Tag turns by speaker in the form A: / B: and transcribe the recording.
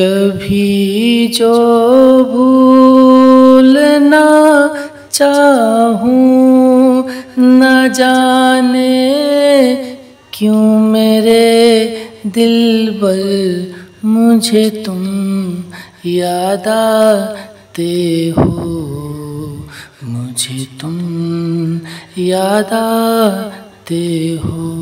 A: कभी जो भूलना चाहूँ, न जाने क्यों मेरे दिल बल मुझे तुम याद आते हो? मुझे तुम याद आते हो।